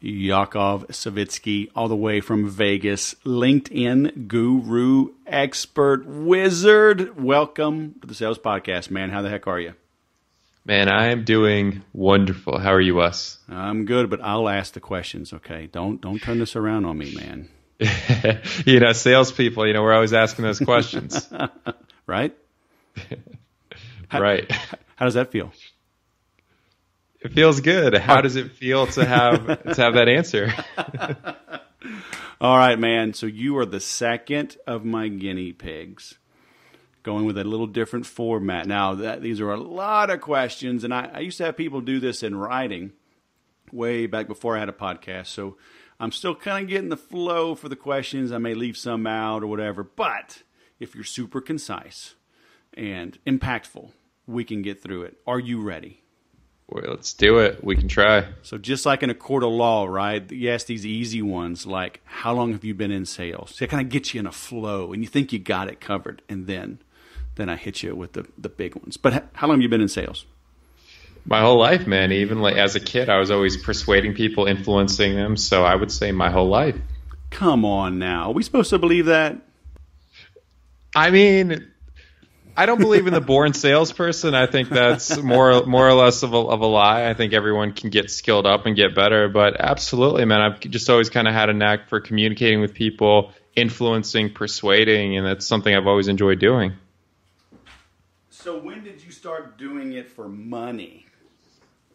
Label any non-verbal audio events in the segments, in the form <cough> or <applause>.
Yakov Savitskiy, all the way from Vegas, LinkedIn guru, expert, wizard. Welcome to the Sales Podcast, man. How the heck are you? Man, I am doing wonderful. How are you, Wes? I'm good, but I'll ask the questions, okay? Don't don't turn this around on me, man. <laughs> you know, salespeople, you know, we're always asking those questions. <laughs> right? <laughs> right. How, how does that feel? It feels good. How does it feel to have to have that answer? <laughs> All right, man. So you are the second of my guinea pigs, going with a little different format. Now, that, these are a lot of questions, and I, I used to have people do this in writing way back before I had a podcast. So I'm still kind of getting the flow for the questions. I may leave some out or whatever, but if you're super concise and impactful, we can get through it. Are you ready? Well, let's do it. We can try. So just like in a court of law, right? You ask these easy ones like, "How long have you been in sales?" So it kind of gets you in a flow, and you think you got it covered, and then, then I hit you with the the big ones. But how long have you been in sales? My whole life, man. Even like as a kid, I was always persuading people, influencing them. So I would say my whole life. Come on, now. Are we supposed to believe that? I mean, I don't believe in the born salesperson. I think that's more more or less of a, of a lie. I think everyone can get skilled up and get better. But absolutely, man, I've just always kind of had a knack for communicating with people, influencing, persuading, and that's something I've always enjoyed doing. So when did you start doing it for money?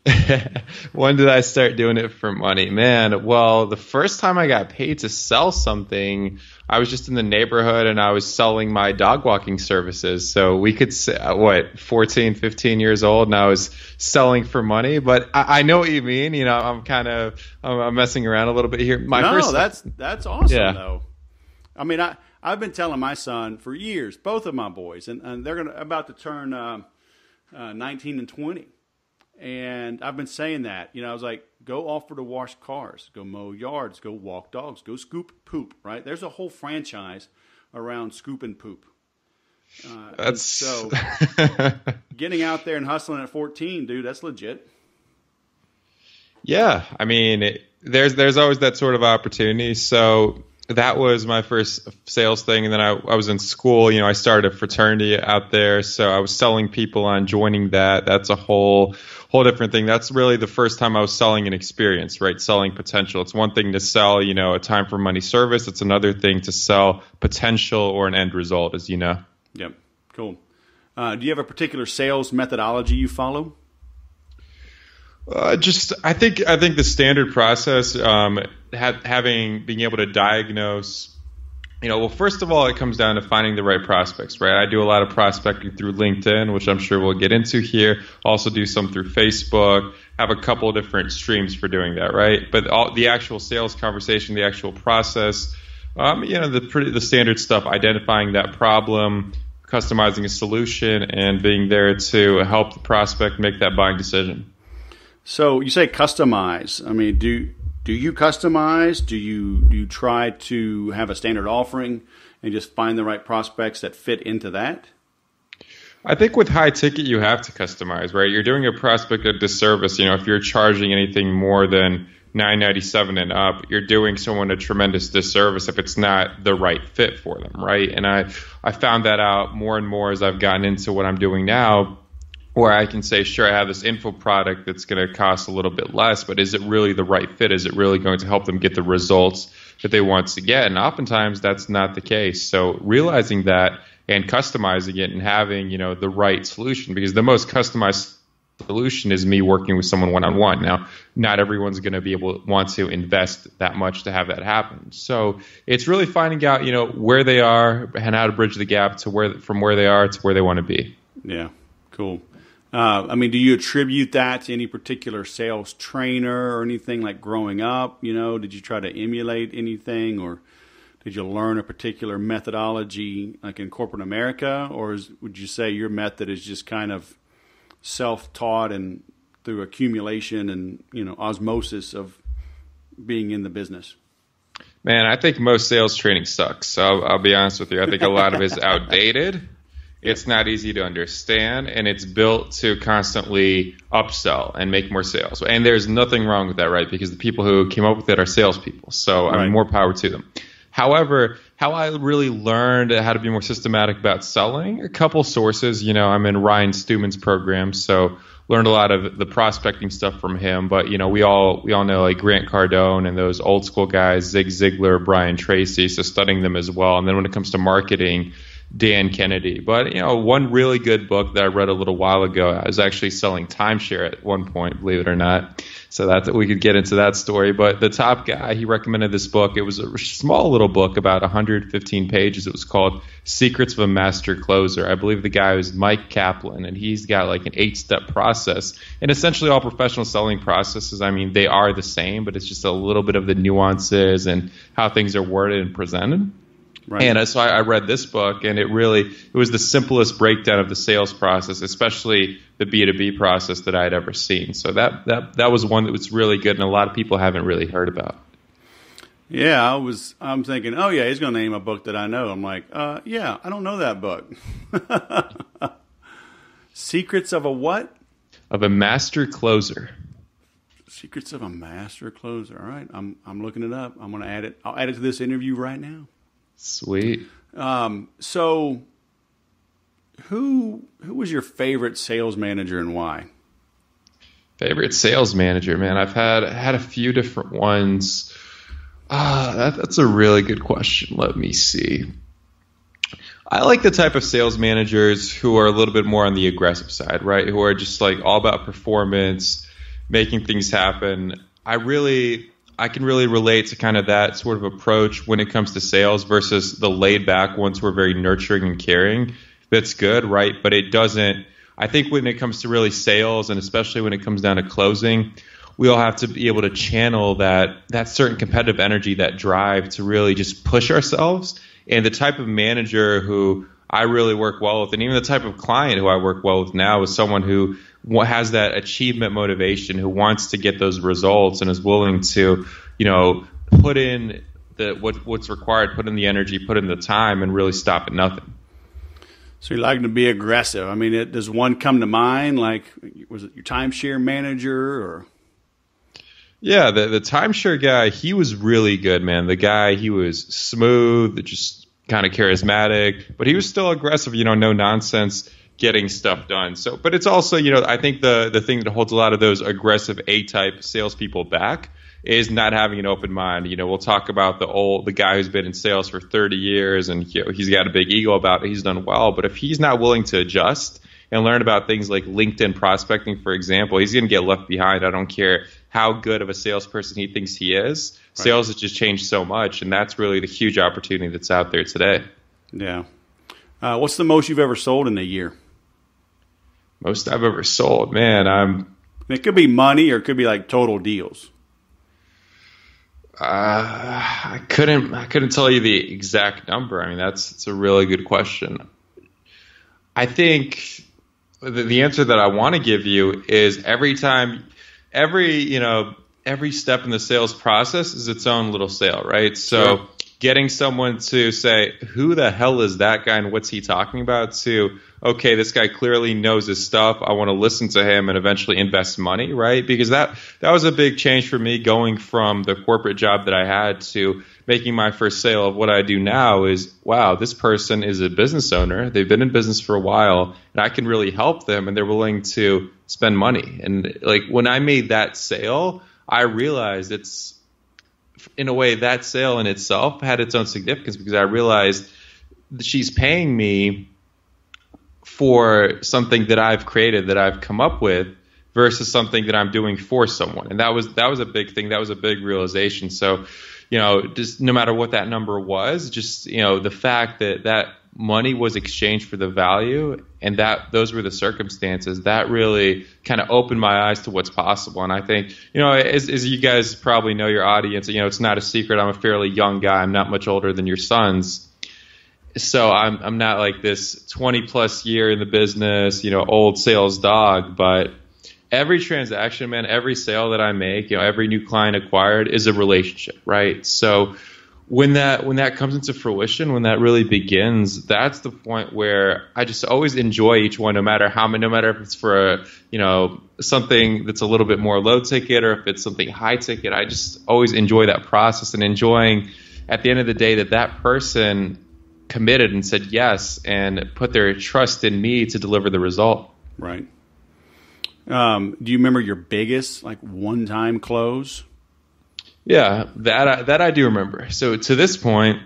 <laughs> when did I start doing it for money? Man, well, the first time I got paid to sell something, I was just in the neighborhood and I was selling my dog walking services. So we could say, uh, what, 14, 15 years old, and I was selling for money. But I, I know what you mean. You know, I'm kind of I'm, I'm, messing around a little bit here. My no, first, that's that's awesome yeah. though. I mean, I I've been telling my son for years, both of my boys, and, and they're gonna about to turn uh, uh, 19 and 20 and I've been saying that. You know, I was like, go offer to wash cars, go mow yards, go walk dogs, go scoop poop, right? There's a whole franchise around scoop and poop. Uh, that's so <laughs> getting out there and hustling at 14, dude, that's legit. Yeah, I mean, it, there's there's always that sort of opportunity. So that was my first sales thing, and then I, I was in school. You know, I started a fraternity out there, so I was selling people on joining that. That's a whole whole different thing. That's really the first time I was selling an experience, right? Selling potential. It's one thing to sell, you know, a time for money service. It's another thing to sell potential or an end result, as you know. Yep. Cool. Uh, do you have a particular sales methodology you follow? Uh, just, I think, I think the standard process, um, ha- having being able to diagnose you know, well, first of all, it comes down to finding the right prospects, right? I do a lot of prospecting through LinkedIn, which I'm sure we'll get into here. Also, do some through Facebook. Have a couple of different streams for doing that, right? But all, the actual sales conversation, the actual process, um, you know, the pretty the standard stuff, identifying that problem, customizing a solution, and being there to help the prospect make that buying decision. So you say customize. I mean, do do you customize? Do you do you try to have a standard offering and just find the right prospects that fit into that? I think with high ticket you have to customize, right? You're doing a prospect a disservice. You know, if you're charging anything more than 997 and up, you're doing someone a tremendous disservice if it's not the right fit for them, right? And I I found that out more and more as I've gotten into what I'm doing now where I can say, sure, I have this info product that's going to cost a little bit less, but is it really the right fit? Is it really going to help them get the results that they want to get? And oftentimes that's not the case. So realizing that and customizing it and having, you know, the right solution because the most customized solution is me working with someone one on one. Now, not everyone's going to be able to want to invest that much to have that happen. So it's really finding out, you know, where they are and how to bridge the gap to where from where they are to where they want to be. Yeah, cool. Uh, I mean, do you attribute that to any particular sales trainer or anything like growing up? You know, did you try to emulate anything or did you learn a particular methodology like in corporate America? Or is, would you say your method is just kind of self taught and through accumulation and, you know, osmosis of being in the business? Man, I think most sales training sucks. So I'll, I'll be honest with you. I think a lot of it is outdated It's not easy to understand, and it's built to constantly upsell and make more sales. And there's nothing wrong with that, right? Because the people who came up with it are salespeople. So right. I mean, more power to them. However, how I really learned how to be more systematic about selling, a couple sources. You know, I'm in Ryan Stewman's program, so learned a lot of the prospecting stuff from him. But you know, we all we all know like Grant Cardone and those old school guys, Zig Ziglar, Brian Tracy. So studying them as well. And then when it comes to marketing, Dan Kennedy. But you know, one really good book that I read a little while ago. I was actually selling timeshare at one point, believe it or not. So that we could get into that story. But the top guy, he recommended this book. It was a small little book, about 115 pages. It was called Secrets of a Master Closer. I believe the guy was Mike Kaplan, and he's got like an eight-step process. And essentially, all professional selling processes. I mean, they are the same, but it's just a little bit of the nuances and how things are worded and presented. Right. And so I, I, read this book, and it really it was the simplest breakdown of the sales process, especially the B two B process that I had ever seen. So that that that was one that was really good, and a lot of people haven't really heard about. Yeah, I was. I'm thinking, oh yeah, he's going to name a book that I know. I'm like, uh, yeah, I don't know that book. <laughs> Secrets of a what? Of a master closer. Secrets of a master closer. All right, I'm I'm looking it up. I'm going to add it. I'll add it to this interview right now. Sweet. Um, so, who who was your favorite sales manager and why? Favorite sales manager, man. I've had had a few different ones. Ah, that, that's a really good question. Let me see. I like the type of sales managers who are a little bit more on the aggressive side, right? Who are just like all about performance, making things happen. I really I can really relate to kind of that sort of approach when it comes to sales versus the laid back ones who are very nurturing and caring. That's good, right? But it doesn't. I think when it comes to really sales, and especially when it comes down to closing, we all have to be able to channel that that certain competitive energy, that drive to really just push ourselves. And the type of manager who I really work well with, and even the type of client who I work well with now is someone who has that achievement motivation, who wants to get those results and is willing to, you know, put in the what what's required, put in the energy, put in the time, and really stop at nothing. So you like to be aggressive. I mean, it, does one come to mind? Like, was it your timeshare manager or? Yeah, the the timeshare guy, he was really good, man. The guy, he was smooth, just kind of charismatic, but he was still aggressive. You know, no nonsense getting stuff done. So, but it's also, you know, I think the the thing that holds a lot of those aggressive A type salespeople back is not having an open mind. You know, we'll talk about the old the guy who's been in sales for 30 years and you know, he's got a big ego about it. He's done well, but if he's not willing to adjust and learn about things like LinkedIn prospecting, for example, he's going to get left behind. I don't care how good of a salesperson he thinks he is. Right. Sales has just changed so much, and that's really the huge opportunity that's out there today. Yeah. Uh, what's the most you've ever sold in a year? Most I've ever sold, man. I'm. It could be money, or it could be like total deals. Uh, I couldn't. I couldn't tell you the exact number. I mean, that's it's a really good question. I think the, the answer that I want to give you is every time, every you know, every step in the sales process is its own little sale, right? So. Sure getting someone to say, who the hell is that guy and what's he talking about, to, okay, this guy clearly knows his stuff. I want to listen to him and eventually invest money, right? Because that, that was a big change for me going from the corporate job that I had to making my first sale of what I do now is, wow, this person is a business owner. They've been in business for a while and I can really help them and they're willing to spend money. And like when I made that sale, I realized it's, in a way, that sale in itself had its own significance because I realized she's paying me for something that I've created, that I've come up with, versus something that I'm doing for someone. And that was that was a big thing. That was a big realization. So, you know, just no matter what that number was, just you know, the fact that that money was exchanged for the value and that those were the circumstances. That really kind of opened my eyes to what's possible. And i think you know as, as, you guys probably know your audience you know it's not a secret. I'm a fairly young guy. I'm not much older than your sons. So i'm i'm not like this 20 plus year in the business you know old sales dog. But every transaction man every sale that i make you know every new client acquired is a relationship right? So when that when that comes into fruition, when that really begins, that's the point where I just always enjoy each one, no matter how no matter if it's for a you know something that's a little bit more low ticket or if it's something high ticket. I just always enjoy that process and enjoying at the end of the day that that person committed and said yes and put their trust in me to deliver the result. Right. Um, do you remember your biggest like one time close? Yeah, that I, that I do remember. So to this point,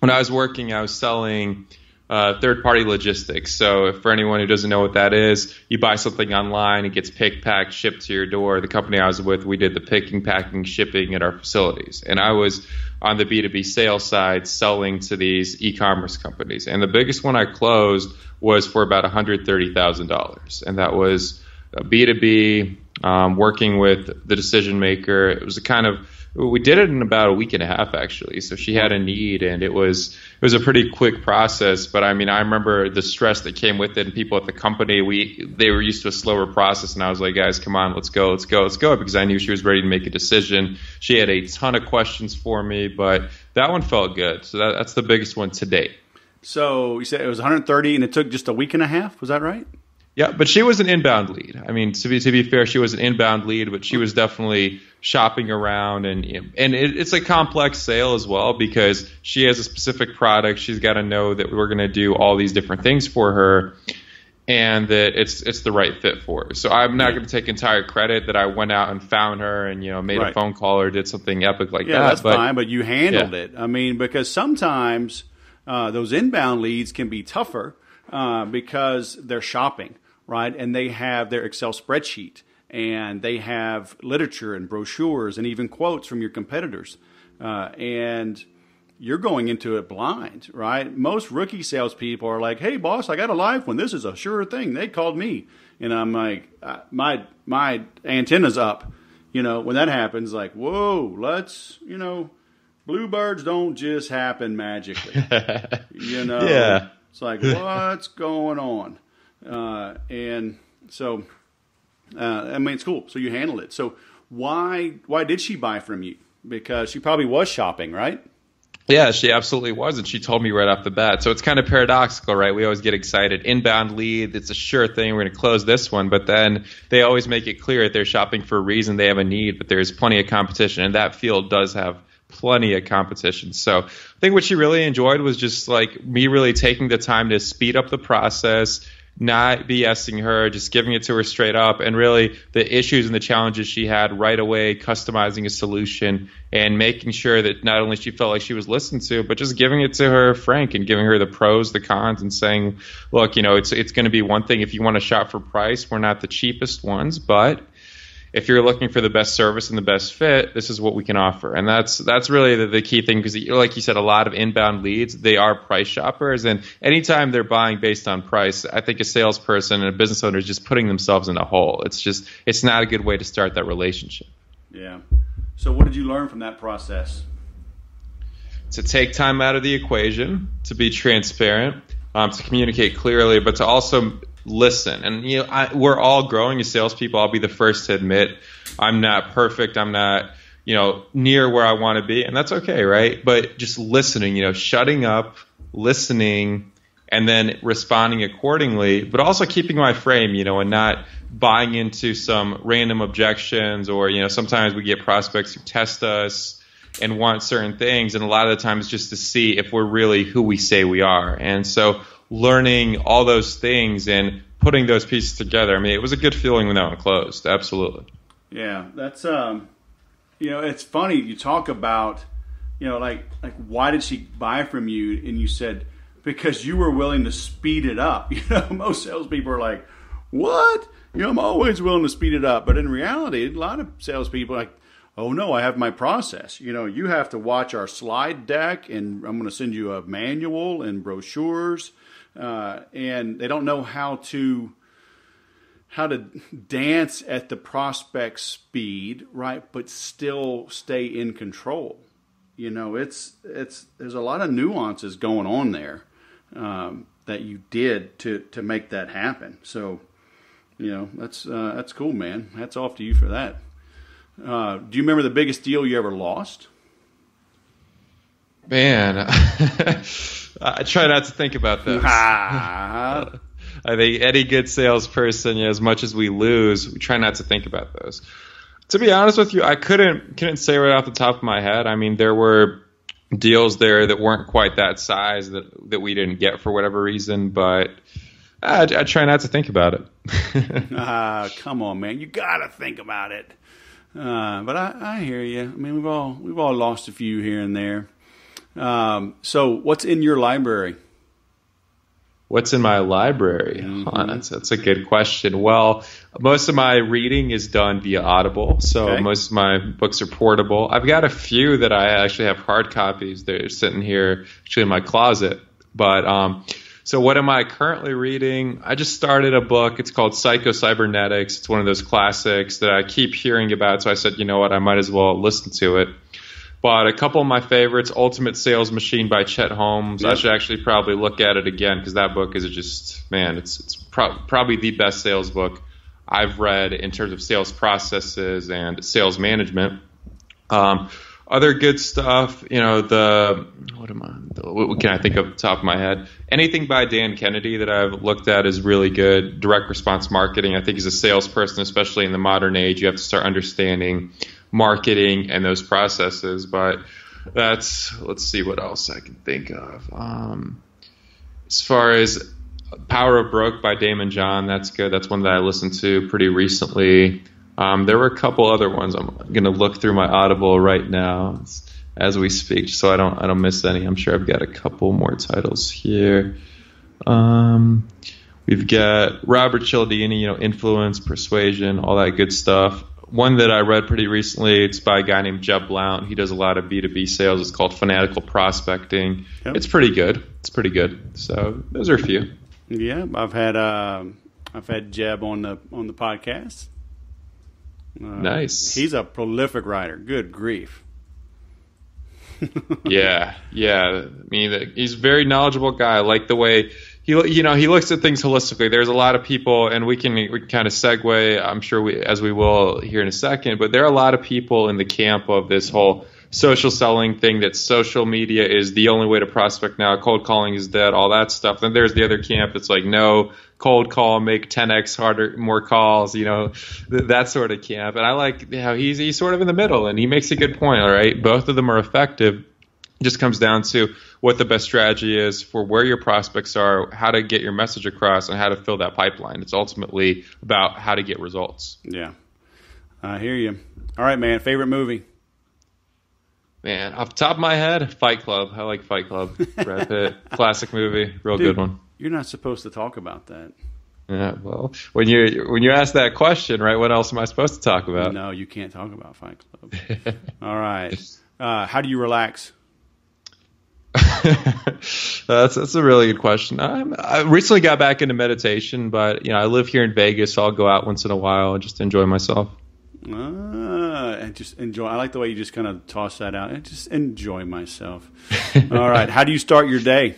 when I was working, I was selling uh, third party logistics. So for anyone who doesn't know what that is, you buy something online, it gets picked, packed, shipped to your door. The company I was with, we did the picking, packing, shipping at our facilities, and I was on the B2B sales side selling to these e-commerce companies. And the biggest one I closed was for about $130,000, and that was B2B, um, working with the decision maker. It was a kind of we did it in about a week and a half actually. So she had a need, and it was it was a pretty quick process. But I mean, I remember the stress that came with it. And people at the company, we they were used to a slower process, and I was like, guys, come on, let's go, let's go, let's go, because I knew she was ready to make a decision. She had a ton of questions for me, but that one felt good. So that, that's the biggest one to date. So you said it was 130, and it took just a week and a half. Was that right? Yeah, but she was an inbound lead. I mean, to be to be fair, she was an inbound lead, but she was definitely shopping around, and and it, it's a complex sale as well because she has a specific product. She's got to know that we're going to do all these different things for her, and that it's it's the right fit for her. So I'm not going to take entire credit that I went out and found her and you know made right. a phone call or did something epic like yeah, that. Yeah, that's but, fine, but you handled yeah. it. I mean, because sometimes uh, those inbound leads can be tougher uh, because they're shopping right? And they have their Excel spreadsheet and they have literature and brochures and even quotes from your competitors. Uh, and you're going into it blind, right? Most rookie salespeople are like, "Hey, boss, I got a live one. This is a sure thing." They called me, and I'm like, uh, "My my antenna's up." You know, when that happens, like, "Whoa, let's," you know, bluebirds don't just happen magically. <laughs> you know, yeah. It's like, what's going on? Uh, and so, uh, I mean, it's cool. So you handled it. So why why did she buy from you? Because she probably was shopping, right? Yeah, she absolutely was, and she told me right off the bat. So it's kind of paradoxical, right? We always get excited. Inbound lead, it's a sure thing. We're going to close this one, but then they always make it clear that they're shopping for a reason. They have a need, but there's plenty of competition, and that field does have plenty of competition. So I think what she really enjoyed was just like me really taking the time to speed up the process, not BSing her, just giving it to her straight up, and really the issues and the challenges she had right away, customizing a solution and making sure that not only she felt like she was listened to, but just giving it to her frank and giving her the pros, the cons, and saying, look, you know, it's it's going to be one thing if you want to shop for price, we're not the cheapest ones, but if you're looking for the best service and the best fit, this is what we can offer. And that's that's really the, the key thing because, like you said, a lot of inbound leads they are price shoppers, and anytime they're buying based on price, I think a salesperson and a business owner is just putting themselves in a hole. It's just it's not a good way to start that relationship. Yeah. So, what did you learn from that process? To take time out of the equation, to be transparent, um, to communicate clearly, but to also listen. And you know, I, we're all growing as salespeople. I'll be the first to admit I'm not perfect. I'm not you know near where I want to be, and that's okay, right? But just listening, you know, shutting up, listening, and then responding accordingly. But also keeping my frame, you know, and not buying into some random objections or you know sometimes we get prospects who test us and want certain things and a lot of the times just to see if we're really who we say we are and so learning all those things and putting those pieces together. I mean, it was a good feeling when that one closed. Absolutely. Yeah, that's um, you know, it's funny you talk about, you know, like like why did she buy from you? And you said because you were willing to speed it up. <laughs> You know, most salespeople are like, what? You know, I'm always willing to speed it up, but in reality, a lot of salespeople like. Oh no, I have my process. You know, you have to watch our slide deck, and I'm going to send you a manual and brochures uh, and they don't know how to how to dance at the prospect speed, right? But still stay in control. You know, it's it's there's a lot of nuances going on there um, that you did to to make that happen. So, you know, that's uh, that's cool, man. Hats off to you for that. Uh, do you remember the biggest deal you ever lost? Man, <laughs> I try not to think about those. Ah. <laughs> I think any good salesperson, as much as we lose, we try not to think about those. To be honest with you, I couldn't couldn't say right off the top of my head. I mean, there were deals there that weren't quite that size that that we didn't get for whatever reason, but I, I try not to think about it. <laughs> Ah, come on, man! You gotta think about it. Uh, but I, I hear you. I mean, we've all we've all lost a few here and there. Um, so, what's in your library? What's in my library? Huh, that's, that's a good question. Well, most of my reading is done via Audible, so Okay. most of my books are portable. I've got a few that I actually have hard copies. They're sitting here, actually in my closet. But um, so what am I currently reading? I just started a book. It's called Psycho Cybernetics. It's one of those classics that I keep hearing about. So I said, you know what, I might as well listen to it. But a couple of my favorites, Ultimate Sales Machine by Chet Holmes. I should actually probably look at it again because that book is just man, it's it's pro- probably the best sales book I've read in terms of sales processes and sales management. Um, other good stuff, you know, the what am I? What can I think of the top of my head? Anything by Dan Kennedy that I've looked at is really good. Direct response marketing. I think as a salesperson, especially in the modern age, you have to start understanding marketing and those processes. But that's let's see what else I can think of. Um, as far as Power of Broke by Daymond John, that's good. That's one that I listened to pretty recently. Um, there were a couple other ones. I'm going to look through my Audible right now as we speak, so I don't I don't miss any. I'm sure I've got a couple more titles here. Um, we've got Robert Cialdini, you know, influence, persuasion, all that good stuff. One that I read pretty recently, it's by a guy named Jeb Blount. He does a lot of B2B sales. It's called Fanatical Prospecting. Yep. It's pretty good. It's pretty good. So those are a few. Yeah, I've had um, I've had Jeb on the on the podcast. Uh, Nice. He's a prolific writer. Good grief. <laughs> yeah, yeah. I mean, he's a very knowledgeable guy. I like the way he, you know, he looks at things holistically. There's a lot of people, and we can we can kind of segue. I'm sure we, as we will here in a second, but there are a lot of people in the camp of this whole social selling thing that social media is the only way to prospect now. Cold calling is dead. All that stuff. Then there's the other camp that's like, no, cold call, make 10x harder, more calls. You know, th- that sort of camp. And I like how he's he's sort of in the middle, and he makes a good point. All right, both of them are effective. It just comes down to what the best strategy is for where your prospects are, how to get your message across, and how to fill that pipeline. It's ultimately about how to get results. Yeah, I hear you. All right, man. Favorite movie? Man, off the top of my head, Fight Club. I like Fight Club. <laughs> Brad Pitt, classic movie, real Dude, good one. You're not supposed to talk about that. Yeah, well, when you when you ask that question, right? What else am I supposed to talk about? No, you can't talk about Fight Club. <laughs> All right. Uh, how do you relax? <laughs> that's that's a really good question. I'm, I recently got back into meditation, but you know I live here in Vegas, so I'll go out once in a while and just enjoy myself. Uh, and just enjoy. I like the way you just kind of toss that out. And just enjoy myself. <laughs> All right. How do you start your day?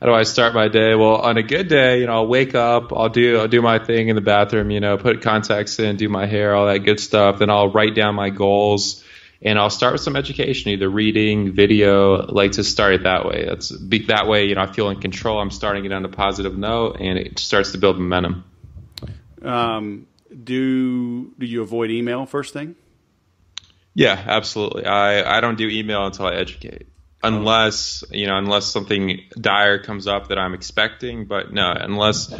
How do I start my day? Well, on a good day, you know, I'll wake up, I'll do I'll do my thing in the bathroom, you know, put contacts in, do my hair, all that good stuff. Then I'll write down my goals, and I'll start with some education, either reading, video. Like to start it that way. That's that way, you know, I feel in control. I'm starting it on a positive note, and it starts to build momentum. Um, do do you avoid email first thing? Yeah, absolutely. I, I don't do email until I educate. Unless, you know, unless something dire comes up that I'm expecting, but no, unless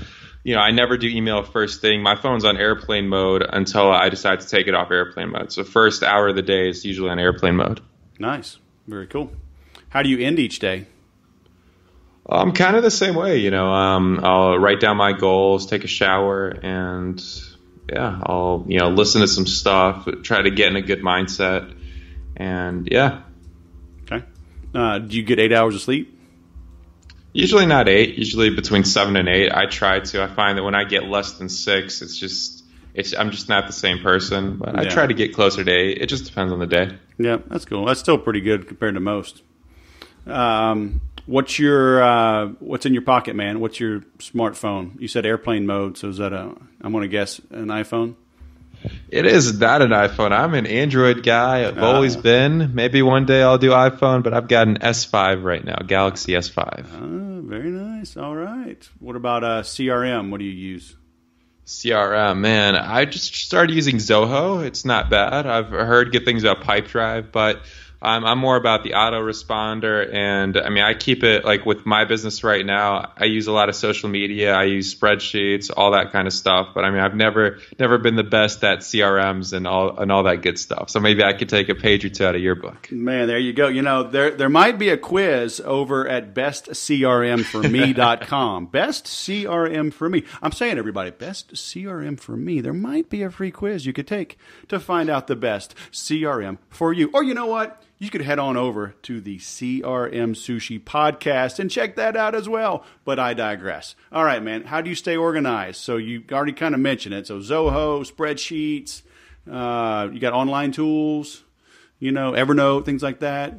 you know, I never do email first thing. My phone's on airplane mode until I decide to take it off airplane mode. So first hour of the day is usually on airplane mode. Nice. Very cool. How do you end each day? I'm kind of the same way, you know. Um, I'll write down my goals, take a shower, and yeah, I'll you know listen to some stuff, try to get in a good mindset, and yeah, Okay. Uh, do you get eight hours of sleep? Usually not eight. Usually between seven and eight. I try to. I find that when I get less than six, it's just it's. I'm just not the same person. But I try to get closer to eight. It just depends on the day. Yeah, that's cool. That's still pretty good compared to most. Um, what's your uh, what's in your pocket, man? What's your smartphone? You said airplane mode, so is that a? I'm going to guess an iPhone. It is not an iPhone. I'm an Android guy. I've Ah. always been. Maybe one day I'll do iPhone, but I've got an S5 right now, Galaxy S5. Ah, very nice. All right. What about uh, CRM? What do you use? CRM, man. I just started using Zoho. It's not bad. I've heard good things about Pipedrive, but I'm, I'm more about the autoresponder. And I mean, I keep it like with my business right now. I use a lot of social media. I use spreadsheets, all that kind of stuff. But I mean, I've never never been the best at CRMs and all and all that good stuff. So maybe I could take a page or two out of your book. Man, there you go. You know, there there might be a quiz over at bestcrmforme.com. <laughs> Best CRM for me. I'm saying everybody, best CRM for me. There might be a free quiz you could take to find out the best CRM for you. Or you know what? You could head on over to the CRM Sushi podcast and check that out as well. But I digress. All right, man. How do you stay organized? So you already kind of mentioned it. So Zoho, spreadsheets, uh, you got online tools, you know, Evernote, things like that.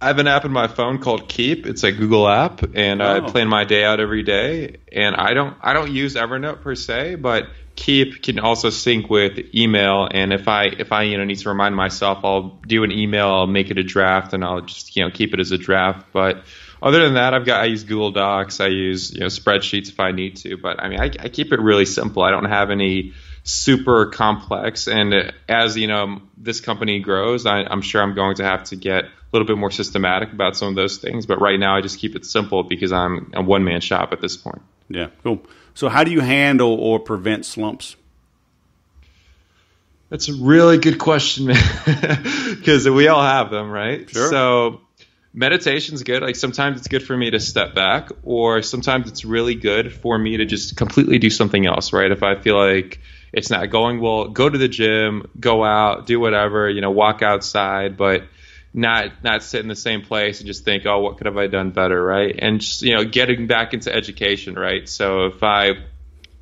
I have an app in my phone called Keep. It's a Google app, and I Oh. plan my day out every day. And I don't I don't use Evernote per se, but Keep can also sync with email. And if I if I you know need to remind myself, I'll do an email. I'll make it a draft, and I'll just you know keep it as a draft. But other than that, I've got I use Google Docs. I use you know spreadsheets if I need to. But I mean, I, I keep it really simple. I don't have any super complex. And as you know, this company grows, I, I'm sure I'm going to have to get a little bit more systematic about some of those things. But right now, I just keep it simple because I'm a one man shop at this point. Yeah, cool. So, how do you handle or prevent slumps? That's a really good question, man. <laughs> Because we all have them, right? Sure. So meditation's good. Like sometimes it's good for me to step back, or sometimes it's really good for me to just completely do something else, right? If I feel like it's not going well, go to the gym, go out, do whatever, you know, walk outside, but not not sit in the same place and just think, oh, what could have I done better, right? And just you know, getting back into education, right? So if I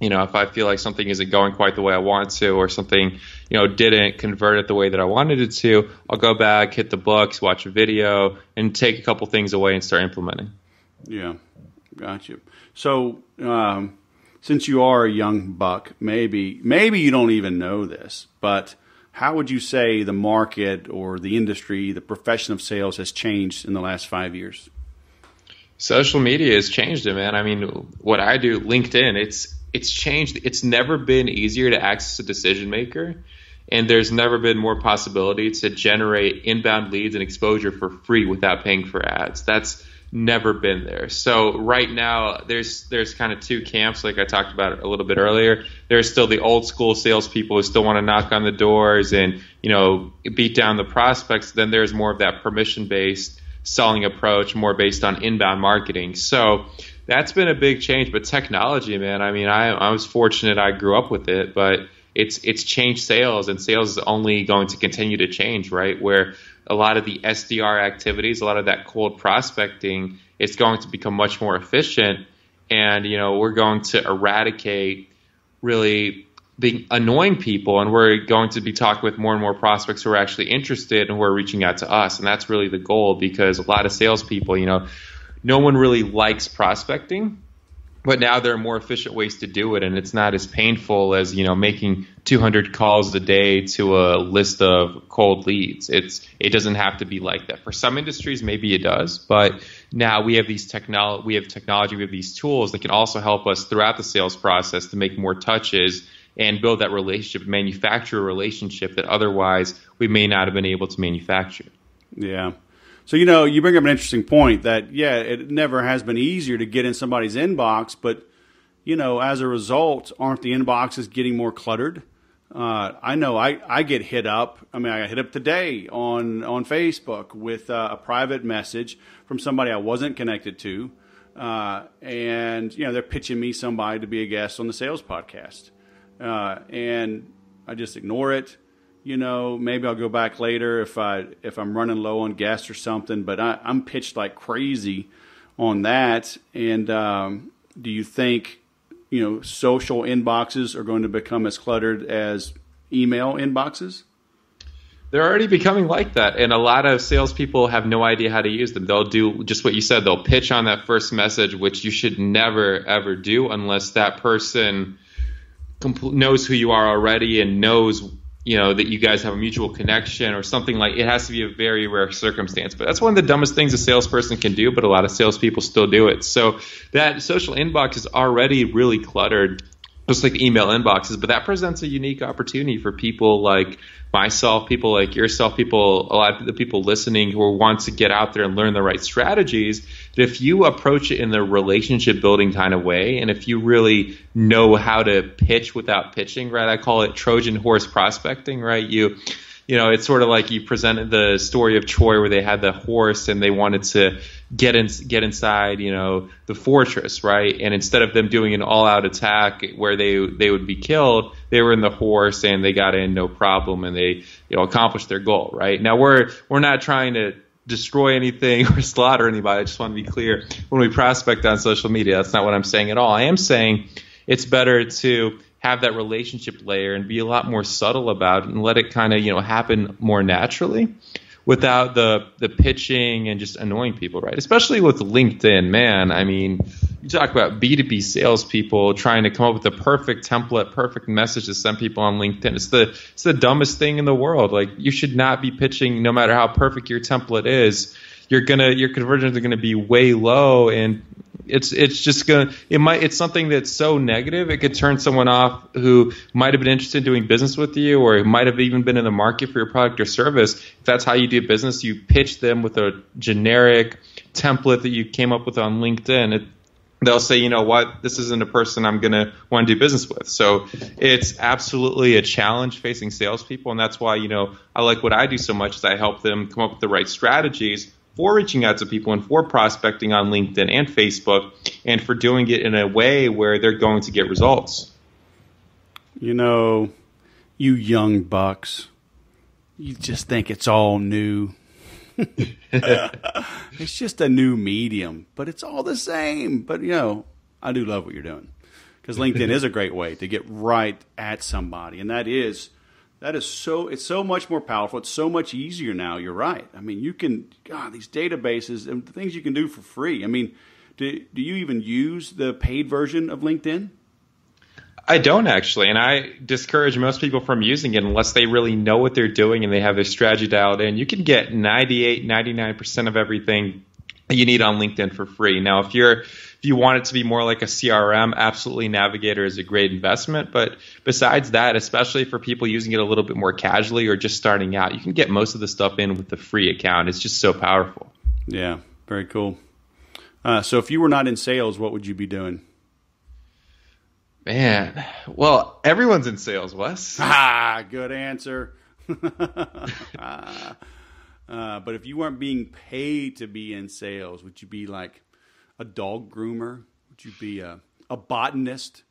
you know, if I feel like something isn't going quite the way I want to, or something, you know, didn't convert it the way that I wanted it to, I'll go back, hit the books, watch a video, and take a couple things away and start implementing. Yeah, got you. So, um, since you are a young buck, maybe maybe you don't even know this, but how would you say the market or the industry, the profession of sales, has changed in the last five years? Social media has changed it, man. I mean, what I do, LinkedIn, it's it's changed. It's never been easier to access a decision maker, and there's never been more possibility to generate inbound leads and exposure for free without paying for ads. That's never been there. So right now, there's there's kind of two camps, like I talked about a little bit earlier. There's still the old school salespeople who still want to knock on the doors and you know beat down the prospects. Then there's more of that permission based selling approach, more based on inbound marketing. So that's been a big change. But technology, man, I mean, I, I was fortunate I grew up with it, but it's it's changed sales, and sales is only going to continue to change, right? Where a lot of the SDR activities, a lot of that cold prospecting, it's going to become much more efficient, and you know we're going to eradicate really the annoying people, and we're going to be talking with more and more prospects who are actually interested and who are reaching out to us, and that's really the goal because a lot of salespeople, you know, no one really likes prospecting but now there are more efficient ways to do it and it's not as painful as you know making 200 calls a day to a list of cold leads. It's it doesn't have to be like that. For some industries maybe it does but now we have these technology we have technology we have these tools that can also help us throughout the sales process to make more touches and build that relationship manufacture a relationship that otherwise we may not have been able to manufacture. Yeah. So, you know, you bring up an interesting point that, yeah, it never has been easier to get in somebody's inbox, but, you know, as a result, aren't the inboxes getting more cluttered? Uh, I know I, I get hit up. I mean, I got hit up today on, on Facebook with uh, a private message from somebody I wasn't connected to. Uh, and, you know, they're pitching me somebody to be a guest on the sales podcast. Uh, and I just ignore it you know, maybe I'll go back later if I if I'm running low on gas or something. But I, I'm pitched like crazy on that. And um, do you think you know social inboxes are going to become as cluttered as email inboxes? They're already becoming like that, and a lot of salespeople have no idea how to use them. They'll do just what you said. They'll pitch on that first message, which you should never ever do unless that person knows who you are already and knows you know that you guys have a mutual connection or something like it has to be a very rare circumstance. But that's one of the dumbest things a salesperson can do but a lot of salespeople still do it. So that social inbox is already really cluttered just like email inboxes but that presents a unique opportunity for people like myself people like yourself people a lot of the people listening who want to get out there and learn the right strategies that if you approach it in the relationship building kind of way, and if you really know how to pitch without pitching, right? I call it Trojan horse prospecting, right? You, you know, it's sort of like you presented the story of Troy where they had the horse and they wanted to get in, get inside, you know, the fortress, right? And instead of them doing an all-out attack where they they would be killed, they were in the horse and they got in no problem and they you know accomplished their goal, right? Now we're we're not trying to destroy anything <laughs> or slaughter anybody. I just want to be clear when we prospect on social media, that's not what I'm saying at all. I am saying it's better to have that relationship layer and be a lot more subtle about it and let it kind of you know happen more naturally without the the pitching and just annoying people, right? Especially with LinkedIn, man. I mean, you talk about B2B salespeople trying to come up with the perfect template, perfect message to send people on LinkedIn. It's the it's the dumbest thing in the world. Like you should not be pitching no matter how perfect your template is. You're gonna your conversions are gonna be way low and it's it's just gonna it might it's something that's so negative it could turn someone off who might have been interested in doing business with you or might have even been in the market for your product or service if that's how you do business you pitch them with a generic template that you came up with on linkedin it, they'll say, you know what, this isn't a person I'm going to want to do business with. So it's absolutely a challenge facing salespeople. And that's why, you know, I like what I do so much is I help them come up with the right strategies for reaching out to people and for prospecting on LinkedIn and Facebook and for doing it in a way where they're going to get results. You know, you young bucks, you just think it's all new. <laughs> it's just a new medium, but it's all the same. But you know, I do love what you're doing because LinkedIn is a great way to get right at somebody, and that is that is so it's so much more powerful. It's so much easier now. You're right. I mean, you can God these databases and the things you can do for free. I mean, do do you even use the paid version of LinkedIn? I don't actually, and I discourage most people from using it unless they really know what they're doing and they have their strategy dialed in. You can get 98, 99% of everything you need on LinkedIn for free. Now, if you're if you want it to be more like a CRM, absolutely Navigator is a great investment. But besides that, especially for people using it a little bit more casually or just starting out, you can get most of the stuff in with the free account. It's just so powerful. Yeah, very cool. Uh, so, if you were not in sales, what would you be doing? Man, well, everyone's in sales, Wes. <laughs> Ah, good answer. <laughs> uh, but if you weren't being paid to be in sales, would you be like a dog groomer? Would you be a, a botanist?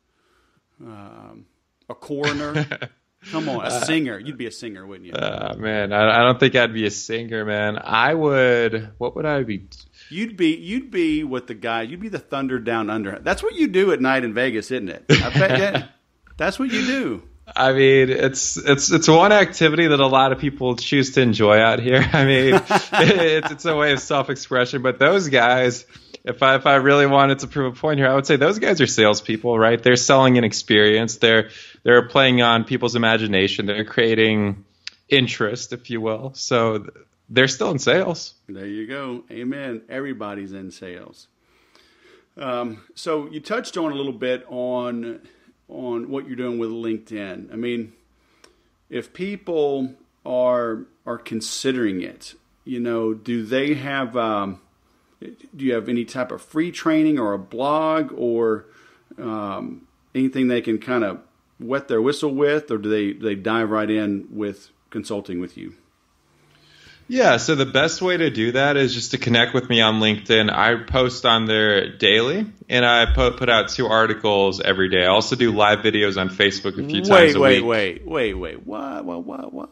Um, a coroner? <laughs> Come on, a singer. You'd be a singer, wouldn't you? Uh, man, I, I don't think I'd be a singer, man. I would. What would I be? You'd be you'd be with the guy. You'd be the thunder down under. That's what you do at night in Vegas, isn't it? I bet you, <laughs> that's what you do. I mean, it's it's it's one activity that a lot of people choose to enjoy out here. <laughs> I mean, it's it's a way of self expression. But those guys, if I if I really wanted to prove a point here, I would say those guys are salespeople, right? They're selling an experience. They're they're playing on people's imagination. They're creating interest, if you will. So they're still in sales. There you go. Amen. Everybody's in sales. Um, so you touched on a little bit on on what you're doing with LinkedIn. I mean, if people are are considering it, you know, do they have um, do you have any type of free training or a blog or um, anything they can kind of wet their whistle with, or do they they dive right in with consulting with you? Yeah, so the best way to do that is just to connect with me on LinkedIn. I post on there daily, and I put put out two articles every day. I also do live videos on Facebook a few wait, times a wait, week. Wait, wait, wait, What, what, what, what?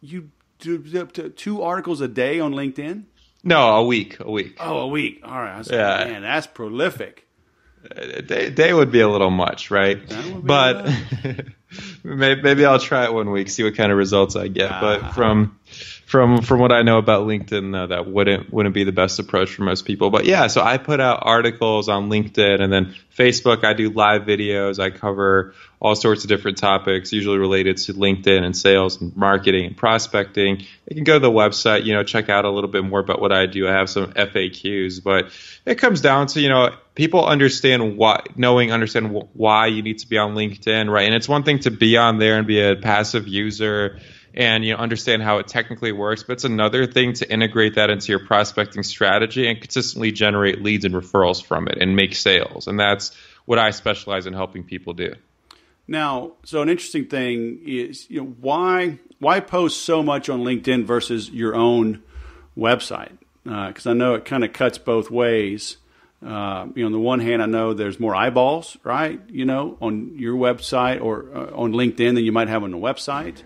You do two articles a day on LinkedIn? No, a week, a week. Oh, a week. All right. Was yeah. Man, that's prolific. Day, day would be a little much, right? But <laughs> maybe, maybe I'll try it one week, see what kind of results I get. Ah. But from from from what I know about LinkedIn, uh, that wouldn't wouldn't be the best approach for most people. But yeah, so I put out articles on LinkedIn, and then Facebook. I do live videos. I cover all sorts of different topics, usually related to LinkedIn and sales and marketing and prospecting. You can go to the website, you know, check out a little bit more about what I do. I have some FAQs, but it comes down to you know people understand why, knowing understand why you need to be on LinkedIn, right? And it's one thing to be on there and be a passive user and you know understand how it technically works but it's another thing to integrate that into your prospecting strategy and consistently generate leads and referrals from it and make sales and that's what i specialize in helping people do now so an interesting thing is you know why why post so much on linkedin versus your own website because uh, i know it kind of cuts both ways uh, you know, on the one hand, I know there's more eyeballs, right? You know, on your website or uh, on LinkedIn than you might have on the website.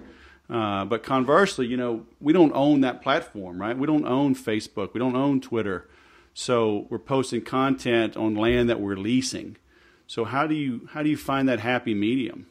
Uh, but conversely, you know, we don't own that platform, right? We don't own Facebook. We don't own Twitter. So we're posting content on land that we're leasing. So how do you how do you find that happy medium?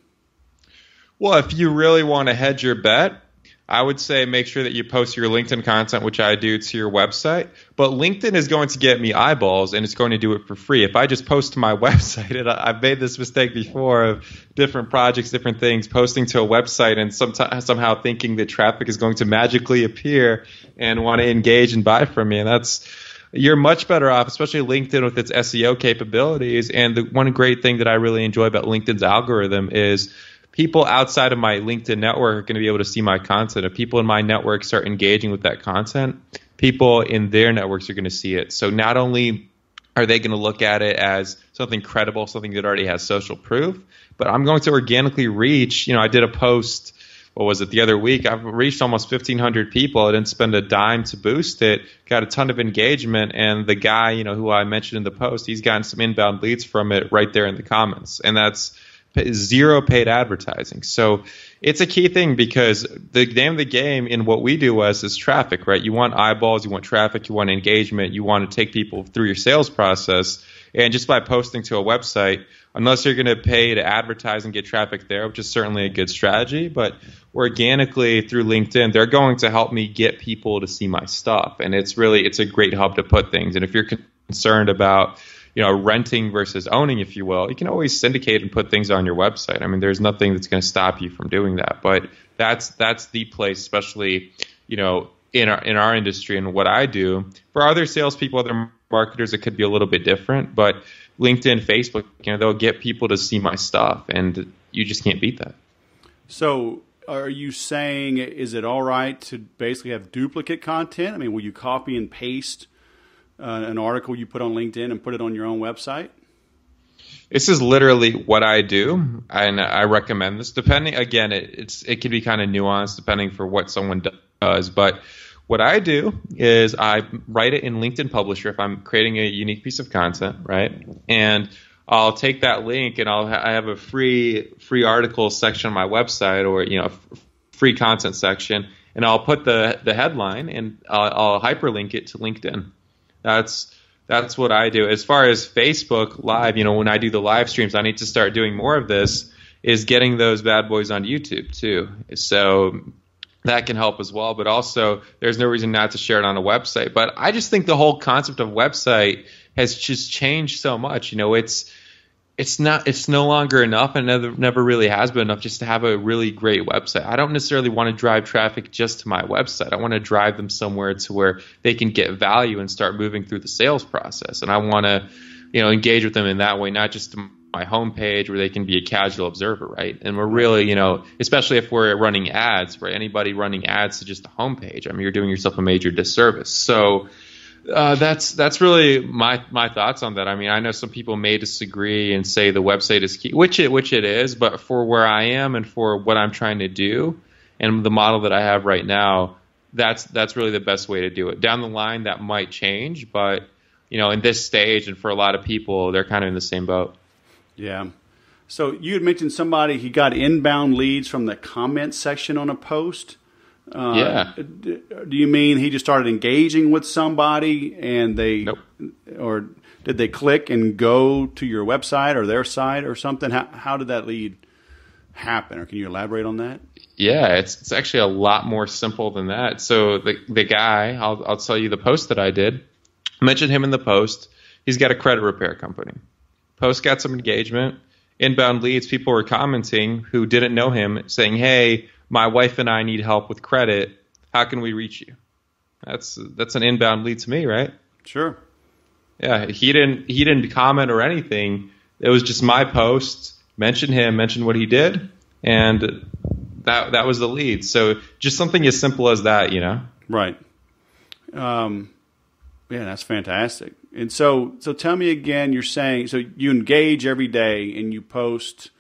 Well, if you really want to hedge your bet, I would say make sure that you post your LinkedIn content, which I do, to your website. But LinkedIn is going to get me eyeballs and it's going to do it for free. If I just post to my <laughs> website, and I've made this mistake before of different projects, different things, posting to a website and somehow thinking that traffic is going to magically appear and want to engage and buy from me. And that's, you're much better off, especially LinkedIn with its SEO capabilities. And the one great thing that I really enjoy about LinkedIn's algorithm is people outside of my LinkedIn network are going to be able to see my content. If people in my network start engaging with that content, people in their networks are going to see it. So not only are they going to look at it as something credible, something that already has social proof, but I'm going to organically reach, you know, I did a post what was it the other week i've reached almost 1500 people i didn't spend a dime to boost it got a ton of engagement and the guy you know who i mentioned in the post he's gotten some inbound leads from it right there in the comments and that's zero paid advertising. So it's a key thing because the name of the game in what we do was is traffic, right? You want eyeballs, you want traffic, you want engagement, you want to take people through your sales process. And just by posting to a website, unless you're going to pay to advertise and get traffic there, which is certainly a good strategy, but organically through LinkedIn, they're going to help me get people to see my stuff. And it's really, it's a great hub to put things. And if you're concerned about you know renting versus owning if you will you can always syndicate and put things on your website. I mean there's nothing that's going to stop you from doing that. But that's that's the place especially you know in our in our industry and what i do. For other salespeople other marketers it could be a little bit different. But linkedin facebook you know they'll get people to see my stuff and you just can't beat that. So are you saying is it all right to basically have duplicate content? I mean will you copy and paste uh, an article you put on LinkedIn and put it on your own website? This is literally what I do, and I recommend this. Depending, again, it, it's it can be kind of nuanced depending for what someone does. But what I do is I write it in LinkedIn Publisher if I'm creating a unique piece of content, right? And I'll take that link and I'll ha- I have a free free article section on my website or you know free content section, and I'll put the the headline and I'll, I'll hyperlink it to LinkedIn. That's that's what I do. As far as Facebook Live, you know, when I do the live streams, I need to start doing more of this. Is getting those bad boys on YouTube too. So that can help as well. But also, there's no reason not to share it on a website. But I just think the whole concept of website has just changed so much. You know, it's it's not it's no longer enough and never never really has been enough just to have a really great website. I don't necessarily want to drive traffic just to my website. I want to drive them somewhere to where they can get value and start moving through the sales process. And I want to, you know, engage with them in that way, not just my homepage where they can be a casual observer, right? And we're really, you know, especially if we're running ads, right? Anybody running ads to just the homepage, I mean, you're doing yourself a major disservice. So uh, that's that's really my my thoughts on that. I mean, I know some people may disagree and say the website is key, which it which it is, but for where I am and for what I'm trying to do and the model that I have right now, that's that's really the best way to do it. Down the line, that might change, but you know, in this stage and for a lot of people, they're kind of in the same boat. Yeah. So you had mentioned somebody he got inbound leads from the comment section on a post. Uh, yeah. Do you mean he just started engaging with somebody and they, nope. or did they click and go to your website or their site or something? How, how did that lead happen? Or can you elaborate on that? Yeah, it's it's actually a lot more simple than that. So the the guy, I'll I'll tell you the post that I did. mentioned him in the post. He's got a credit repair company. Post got some engagement. Inbound leads, people were commenting who didn't know him, saying, "Hey, my wife and I need help with credit. How can we reach you?" That's that's an inbound lead to me, right? Sure. Yeah, he didn't he didn't comment or anything. It was just my post. Mention him, mention what he did, and that that was the lead. So just something as simple as that, you know. Right. Um, yeah, that's fantastic. And so, so tell me again. You're saying so you engage every day and you post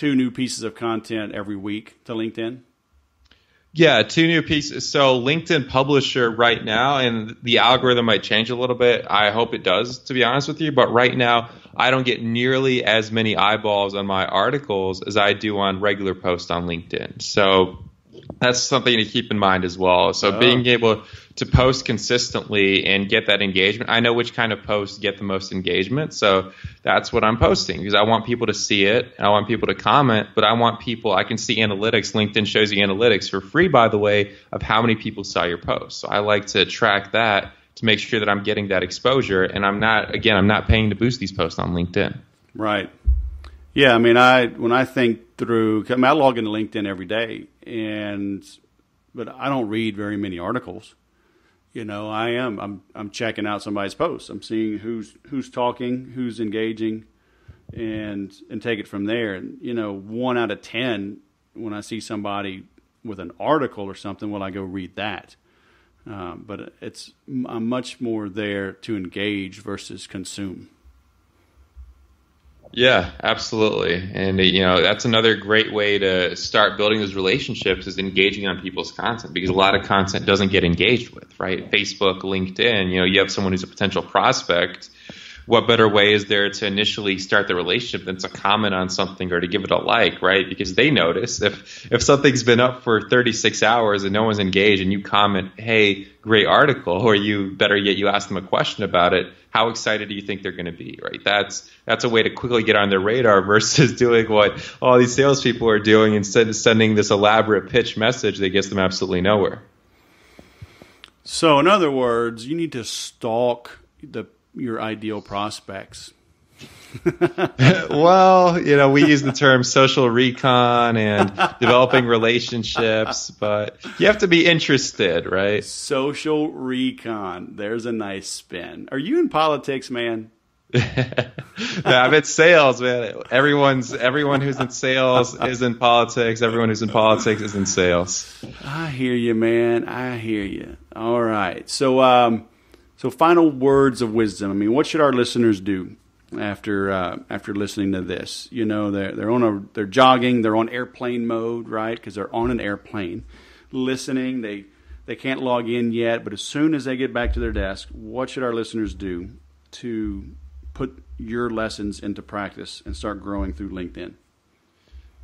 two new pieces of content every week to LinkedIn. Yeah, two new pieces. So LinkedIn Publisher right now, and the algorithm might change a little bit. I hope it does, to be honest with you. But right now, I don't get nearly as many eyeballs on my articles as I do on regular posts on LinkedIn. So that's something to keep in mind as well. So oh. being able to post consistently and get that engagement. I know which kind of posts get the most engagement, so that's what I'm posting because I want people to see it. I want people to comment, but I want people. I can see analytics. LinkedIn shows you analytics for free, by the way, of how many people saw your post. So I like to track that to make sure that I'm getting that exposure, and I'm not again, I'm not paying to boost these posts on LinkedIn. Right. Yeah, I mean, I when I think through, I, mean, I log into LinkedIn every day, and but I don't read very many articles. You know, I am. I'm I'm checking out somebody's posts. I'm seeing who's who's talking, who's engaging, and and take it from there. And you know, one out of ten, when I see somebody with an article or something, will I go read that? Um, but it's I'm much more there to engage versus consume. Yeah, absolutely. And you know, that's another great way to start building those relationships is engaging on people's content because a lot of content doesn't get engaged with, right? Facebook, LinkedIn, you know, you have someone who's a potential prospect what better way is there to initially start the relationship than to comment on something or to give it a like, right? Because they notice if if something's been up for 36 hours and no one's engaged, and you comment, "Hey, great article," or you better yet you ask them a question about it, how excited do you think they're going to be, right? That's that's a way to quickly get on their radar <laughs> versus doing what all these salespeople are doing instead of sending this elaborate pitch message that gets them absolutely nowhere. So, in other words, you need to stalk the your ideal prospects? <laughs> well, you know, we use the term social recon and developing relationships, but you have to be interested, right? Social recon. There's a nice spin. Are you in politics, man? <laughs> yeah, I'm in sales, man. Everyone's everyone who's in sales is in politics. Everyone who's in politics is in sales. I hear you, man. I hear you. All right. So, um, so, final words of wisdom. I mean, what should our listeners do after uh, after listening to this? You know, they're they're on a they're jogging, they're on airplane mode, right? Because they're on an airplane, listening. They they can't log in yet, but as soon as they get back to their desk, what should our listeners do to put your lessons into practice and start growing through LinkedIn?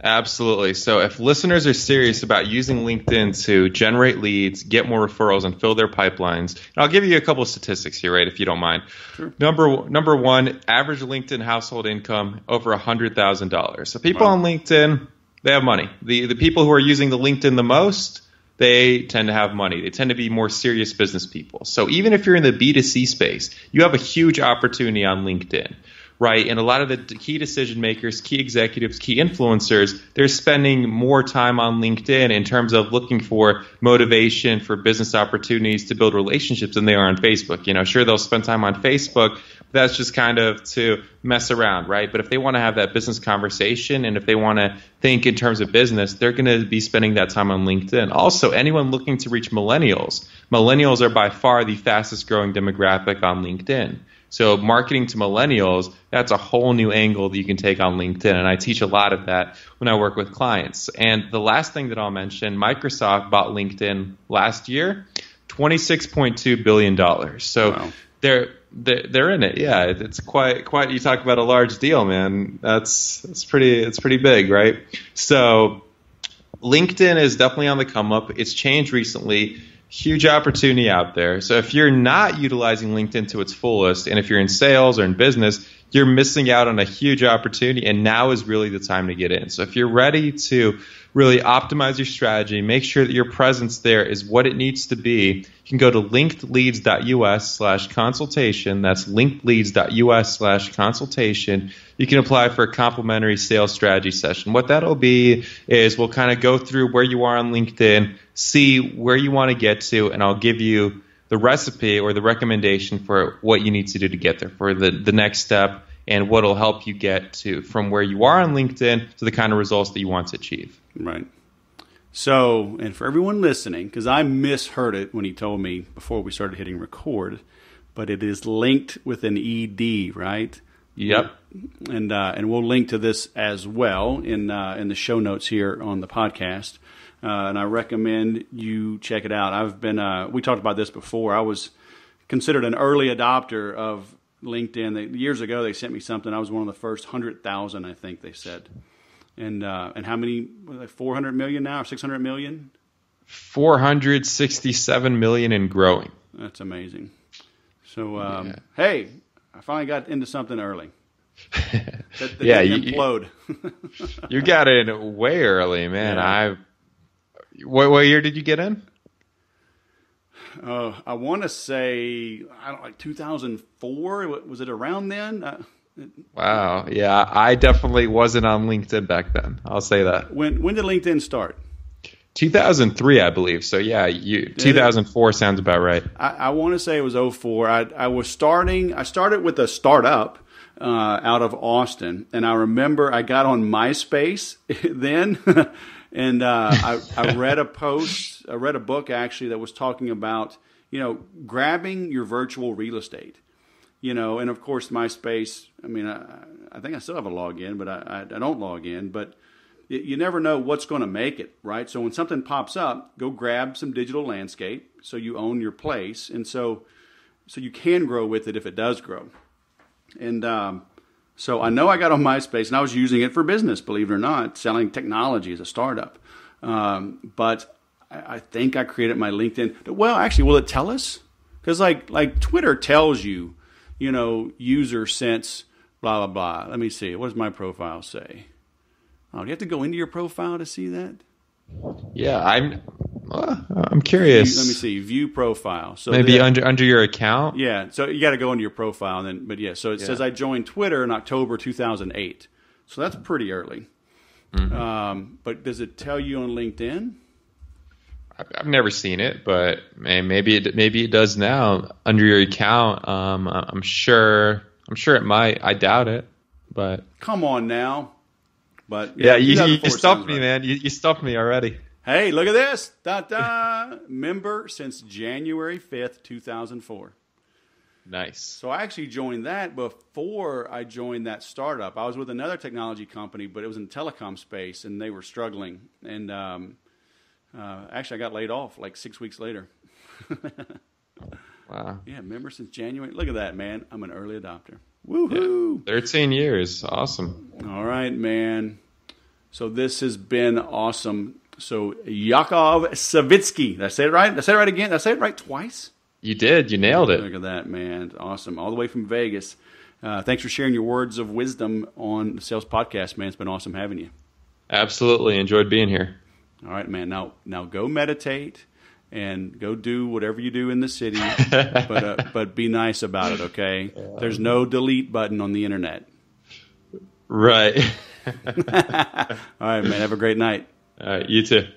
Absolutely. So, if listeners are serious about using LinkedIn to generate leads, get more referrals, and fill their pipelines, I'll give you a couple of statistics here, right? If you don't mind. Sure. Number number one, average LinkedIn household income over hundred thousand dollars. So, people wow. on LinkedIn, they have money. The the people who are using the LinkedIn the most, they tend to have money. They tend to be more serious business people. So, even if you're in the B2C space, you have a huge opportunity on LinkedIn right? And a lot of the key decision makers, key executives, key influencers, they're spending more time on LinkedIn in terms of looking for motivation for business opportunities to build relationships than they are on Facebook. You know, sure they'll spend time on Facebook. But that's just kind of to mess around, right? But if they want to have that business conversation and if they want to think in terms of business, they're going to be spending that time on LinkedIn. Also, anyone looking to reach millennials, millennials are by far the fastest growing demographic on LinkedIn. So marketing to millennials, that's a whole new angle that you can take on LinkedIn. And I teach a lot of that when I work with clients. And the last thing that I'll mention, Microsoft bought LinkedIn last year, $26.2 billion. So wow. they're, they're, they're in it. Yeah, it's quite quite. You talk about a large deal, man. That's that's pretty. It's pretty big, right? So LinkedIn is definitely on the come up. It's changed recently huge opportunity out there. So if you're not utilizing LinkedIn to its fullest, and if you're in sales or in business, you're missing out on a huge opportunity. And now is really the time to get in. So if you're ready to really optimize your strategy, make sure that your presence there is what it needs to be, you can go to linkedleads.us slash consultation. That's linkedleads.us slash consultation. You can apply for a complimentary sales strategy session. What that'll be is we'll kind of go through where you are on LinkedIn, see where you want to get to, and I'll give you the recipe or the recommendation for what you need to do to get there for the, the next step and what will help you get to from where you are on LinkedIn to the kind of results that you want to achieve. Right. So, and for everyone listening, because I misheard it when he told me before we started hitting record, but it is linked with an ED, right? Yep. And uh, and we'll link to this as well in uh, in the show notes here on the podcast. Uh, and I recommend you check it out. I've been uh, we talked about this before. I was considered an early adopter of LinkedIn. They, years ago, they sent me something. I was one of the first hundred thousand, I think they said. And uh, and how many? Like four hundred million now, or six hundred million? Four hundred sixty-seven million and growing. That's amazing. So um, yeah. hey, I finally got into something early. <laughs> that, that yeah, you, implode. <laughs> you got in way early, man. Yeah. I. What, what year did you get in? Uh, I want to say I don't like 2004. Was it around then? Uh, wow. Yeah, I definitely wasn't on LinkedIn back then. I'll say that. When when did LinkedIn start? 2003, I believe. So yeah, you 2004 sounds about right. I, I want to say it was 04. I I was starting. I started with a startup. Uh, out of Austin, and I remember I got on MySpace <laughs> then, and uh, <laughs> I, I read a post, I read a book actually that was talking about you know grabbing your virtual real estate you know, and of course MySpace. I mean, I, I think I still have a login, but I, I, I don't log in. But it, you never know what's going to make it, right? So when something pops up, go grab some digital landscape so you own your place, and so so you can grow with it if it does grow. And um, so I know I got on MySpace, and I was using it for business, believe it or not, selling technology as a startup. Um, but I, I think I created my LinkedIn. Well, actually, will it tell us? Because like like Twitter tells you you know, user since blah, blah, blah. Let me see. What does my profile say? Oh, do you have to go into your profile to see that? Yeah, I'm. Uh, I'm curious. Let me see. View profile. So maybe under under your account. Yeah. So you got to go into your profile, and then. But yeah. So it yeah. says I joined Twitter in October 2008. So that's pretty early. Mm-hmm. Um, but does it tell you on LinkedIn? I've never seen it, but maybe it maybe it does now under your account. Um, I'm sure. I'm sure it might. I doubt it, but come on now. But yeah, yeah you, you stumped me, right. man. You, you stumped me already. Hey, look at this. Da, da. <laughs> Member since January 5th, 2004. Nice. So I actually joined that before I joined that startup. I was with another technology company, but it was in telecom space, and they were struggling. And um, uh, actually, I got laid off like six weeks later. <laughs> wow. Yeah, member since January. Look at that, man. I'm an early adopter. Woohoo! Yeah, 13 years. Awesome. All right, man. So this has been awesome. So Yakov Savitskiy. Did I say it right? Did I say it right again? Did I say it right twice? You did. You nailed it. Look at that, man. Awesome. All the way from Vegas. Uh, thanks for sharing your words of wisdom on the Sales Podcast, man. It's been awesome having you. Absolutely. Enjoyed being here. All right, man. Now, now go meditate and go do whatever you do in the city, <laughs> but uh, but be nice about it. Okay. There's no delete button on the internet. Right. <laughs> All right, man. Have a great night. All right. You too.